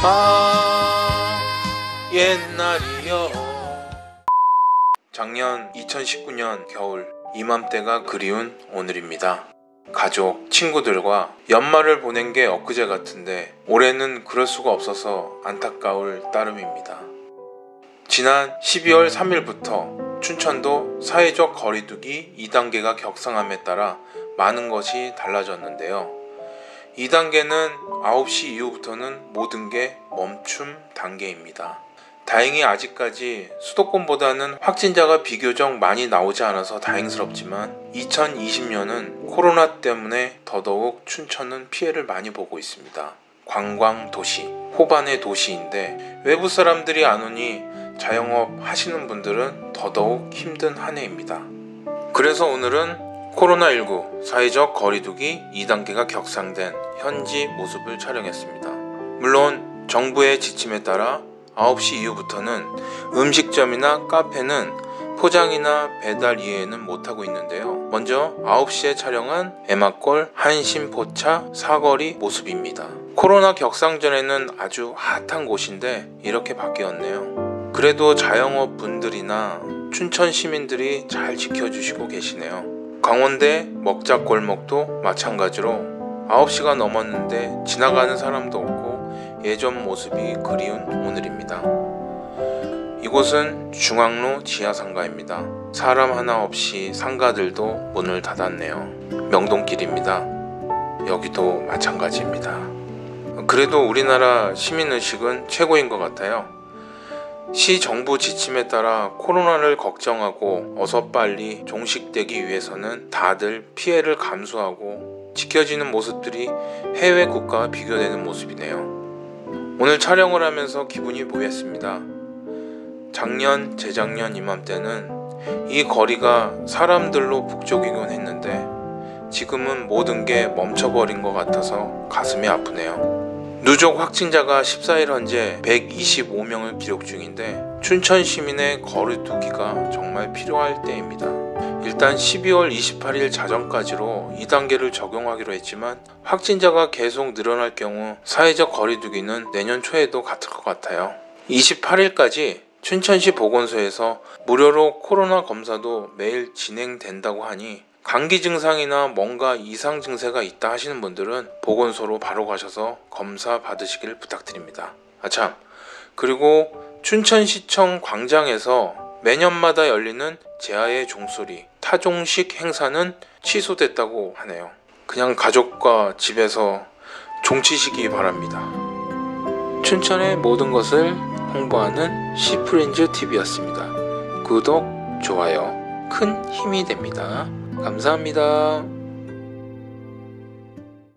아 옛날이여 작년 2019년 겨울 이맘때가 그리운 오늘입니다. 가족, 친구들과 연말을 보낸 게 엊그제 같은데 올해는 그럴 수가 없어서 안타까울 따름입니다. 지난 12월 3일부터 춘천도 사회적 거리두기 2단계가 격상함에 따라 많은 것이 달라졌는데요. 2단계는 9시 이후부터는 모든 게 멈춤 단계입니다. 다행히 아직까지 수도권보다는 확진자가 비교적 많이 나오지 않아서 다행스럽지만 2020년은 코로나 때문에 더더욱 춘천은 피해를 많이 보고 있습니다. 관광 도시, 호반의 도시인데 외부 사람들이 안 오니 자영업 하시는 분들은 더더욱 힘든 한 해입니다. 그래서 오늘은 코로나19 사회적 거리두기 2단계가 격상된 현지 모습을 촬영했습니다. 물론 정부의 지침에 따라 9시 이후부터는 음식점이나 카페는 포장이나 배달 이외에는 못하고 있는데요. 먼저 9시에 촬영한 에마골 한신포차 사거리 모습입니다. 코로나 격상 전에는 아주 핫한 곳인데 이렇게 바뀌었네요. 그래도 자영업 분들이나 춘천 시민들이 잘 지켜주시고 계시네요. 강원대 먹자골목도 마찬가지로 9시가 넘었는데 지나가는 사람도 없고 예전 모습이 그리운 오늘입니다. 이곳은 중앙로 지하상가입니다. 사람 하나 없이 상가들도 문을 닫았네요. 명동길입니다. 여기도 마찬가지입니다. 그래도 우리나라 시민의식은 최고인 것 같아요. 시 정부 지침에 따라 코로나를 걱정하고 어서 빨리 종식되기 위해서는 다들 피해를 감수하고 지켜지는 모습들이 해외 국가와 비교되는 모습이네요. 오늘 촬영을 하면서 기분이 묘했습니다. 작년, 재작년 이맘때는 이 거리가 사람들로 북적이곤 했는데 지금은 모든 게 멈춰버린 것 같아서 가슴이 아프네요. 누적 확진자가 14일 현재 125명을 기록 중인데 춘천 시민의 거리두기가 정말 필요할 때입니다. 일단 12월 28일 자정까지로 2단계를 적용하기로 했지만 확진자가 계속 늘어날 경우 사회적 거리두기는 내년 초에도 같을 것 같아요. 28일까지 춘천시 보건소에서 무료로 코로나 검사도 매일 진행된다고 하니 감기 증상이나 뭔가 이상 증세가 있다 하시는 분들은 보건소로 바로 가셔서 검사 받으시길 부탁드립니다. 아참 그리고 춘천시청 광장에서 매년마다 열리는 제아의 종소리 타종식 행사는 취소됐다고 하네요. 그냥 가족과 집에서 종치시기 바랍니다. 춘천의 모든 것을 홍보하는 시프렌즈 TV였습니다. 구독, 좋아요 큰 힘이 됩니다. 감사합니다.